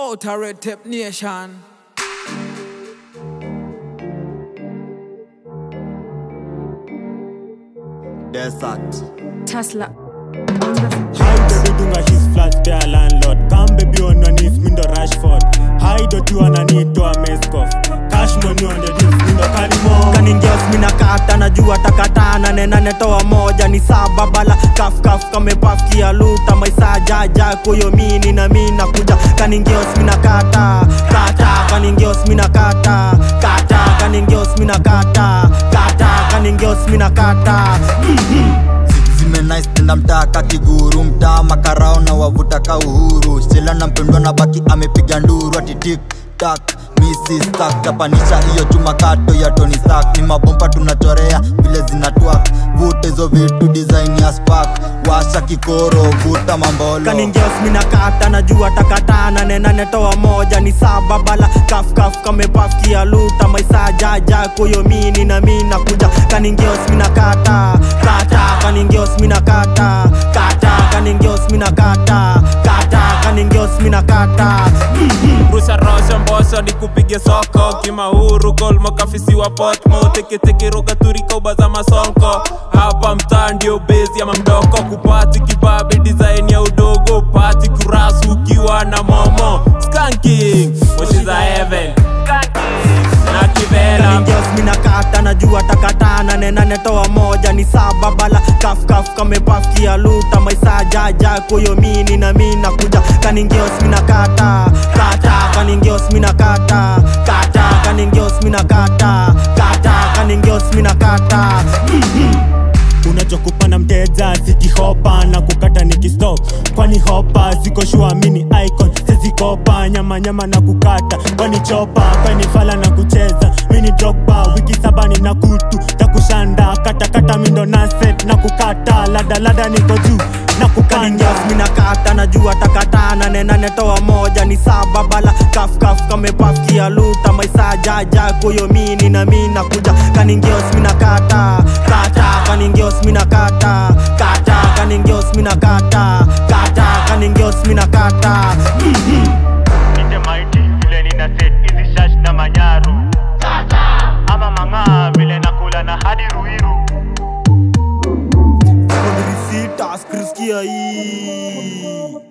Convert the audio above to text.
Outer Red Tape Nation. Desert. Tesla. Hide dudunga his flat there landlord. Come baby on your knees, mindo Rashford Hide tu ananitwa Mescoff Cash money on the deals, mindo Kanimo kaningeos minakata najua takatana nena netoa moja ni saba bala kafkaf kamepafkia luta maisa jaja kuyo mini kaningeos minakata kata kaningeos mina kata kata kaningeos minakata. Zimenaistenda mtaka kiguru mtaa makarao na wavuta ka uhuru. Shela na na baki amepiga nduru ati tik tak misi stak tapanisha hiyo chuma kato ya tony sak ni mabomba tunachorea vile zinatwak. Vuta hizo vitu design ya spark. Washa kikoro vuta mambolo. Kaningeos minakata najua takatana nenanetoa moja ni saba bala. Kafkaf kamepafkia luta. Maisa jaja kuyo mini na mina kuja kaningeos minakata kata kaningeos minakata kata kaningeos minakata kata kaningeos minakata kata. nikupige soko. Kimahuru soko kimauru wa potmo turika ubaza masonko. Hapa mtaa ndio bezi ya mamdoko. Kupati kibabe design ya udogo. Pati kurasu ukiwa na momo. Skanking washiza heaven. Na kivela najua takatana nenanetoa moja. Ni saba bala kafkaf kamepafkia luta. Maisa jaja kuyo mini na mina kuja. Kaningios minakata kata kaningeos mina kata kata. Kaningeos mina kata kata. Kaningeos minakata unachokupana mteja sikihopa na kukata nikistop kwani hopa ziko shua mini icon. Sezikopa nyama nyama na kukata. Kwani chopa kwani fala na kucheza. Mini drogba wiki sabani na kutu. Takushanda katakata mindo na set. Na kukata ladalada niko juu. Na kukanda. Mina kata najua takatana nane toa moja ni saba bala kafkaf kamepafkia luta maisa jaja kuyo mini na mina kuja kaningios mina kata mina kata kaningios mina kata kaningeos minakata Nite maiti vile nina set izi shash na manyaru. Ama mang'aa vile nakula na hadi ruiru. Sita skriskia hii